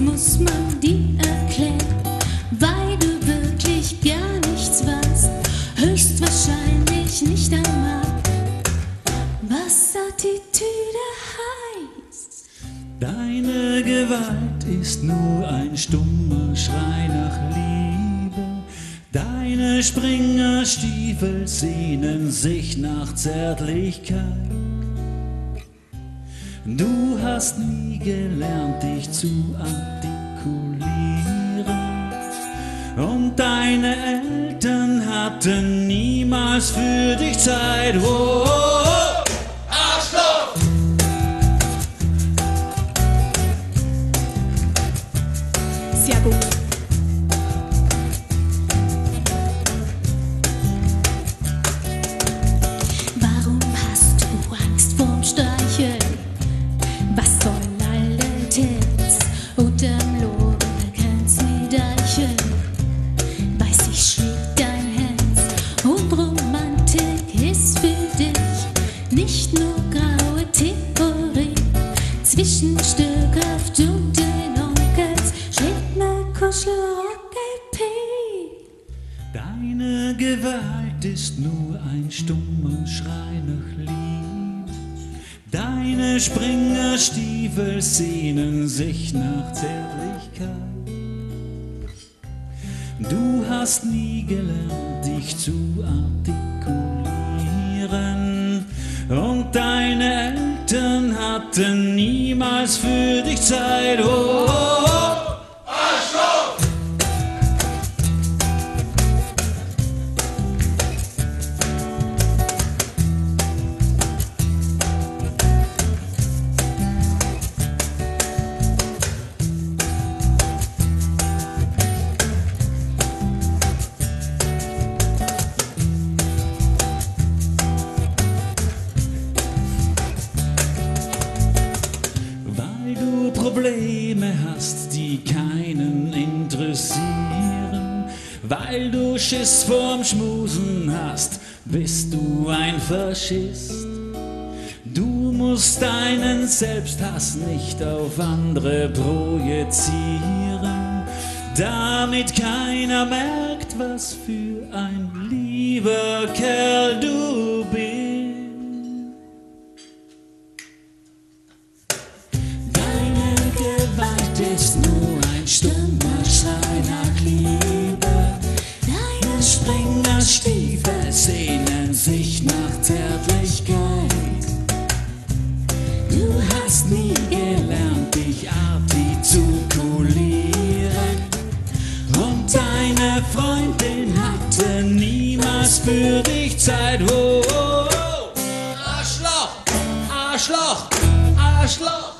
muss man dir erklären, weil du wirklich gar nichts weißt, höchstwahrscheinlich nicht einmal, was Attitüde heißt. Deine Gewalt ist nur ein stummer Schrei nach Liebe. Deine Springerstiefel sehnen sich nach Zärtlichkeit. Du hast nie gelernt, dich zu artikulieren. Und deine Eltern hatten niemals für dich Zeit. Oh, oh, oh. Arschloch! Sehr gut. Unterm Lobe kannst nie deicheln? Weiß ich schlägt dein Herz und ist für dich nicht nur graue Theorie. Zwischen Stückhaft und den Onkels schlägt ne Kuschelrock LP. Deine Gewalt ist nur ein stummer Schrei nach Liebe. Deine Springerstiefel sehnen sich nach Zärtlichkeit. Du hast nie gelernt, dich zu artikulieren. Und deine Eltern hatten niemals für dich Zeit. Oh, oh, die keinen interessieren. Weil du Schiss vorm Schmusen hast, bist du ein Faschist. Du musst deinen Selbsthass nicht auf andere projizieren, damit keiner merkt, was für ein lieber Kerl du Zärtlichkeit. Du hast nie gelernt, dich artikulieren. Und deine Freundin hatte niemals für dich Zeit. Oh, oh, oh. Arschloch, Arschloch, Arschloch.